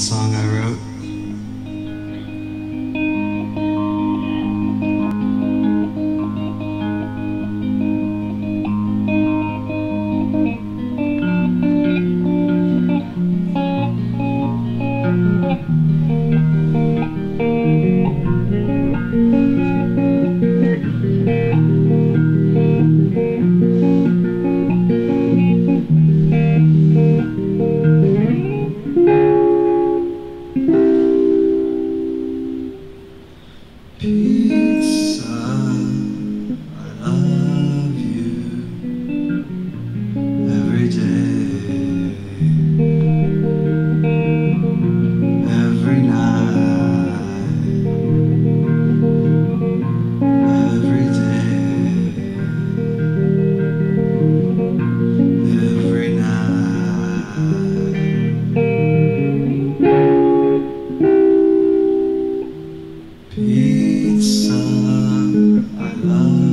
song I wrote. Peace. It's summer, I love